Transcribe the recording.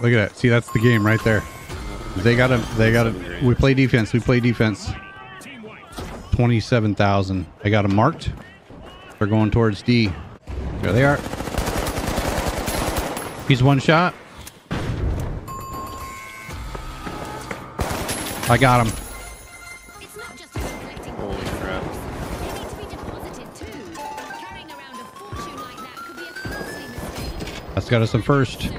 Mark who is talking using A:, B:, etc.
A: Look at that. See, that's the game right there. They got him. They got him. We play defense. We play defense. Twenty-seven thousand. I got them marked. They're going towards D. There they are. He's one shot. I got him.
B: Holy crap.
A: That's got us in first.